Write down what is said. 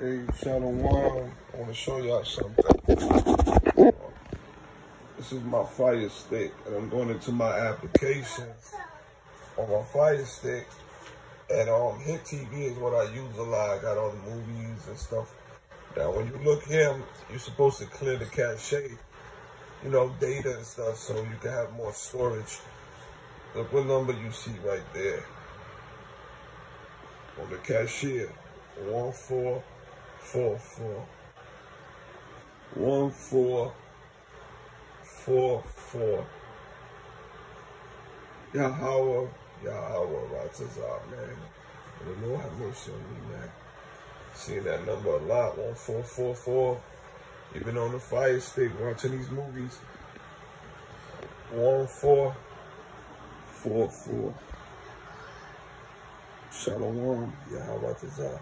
Hey, Channel 1, I want to show y'all something. This is my fire stick, and I'm going into my application on my fire stick. And um, Hit TV is what I use a lot. I got all the movies and stuff. Now, when you look here, you're supposed to clear the cache, you know, data and stuff, so you can have more storage. Look what number you see right there on the cashier. One four four four. One four four four. Yahweh, Yahweh, Ratazah, man. And the Lord have mercy on me, man. Seeing that number a lot, one four four four. Even on the fire stick, watching these movies. One four four four. Shalom, Yahweh Ratazah.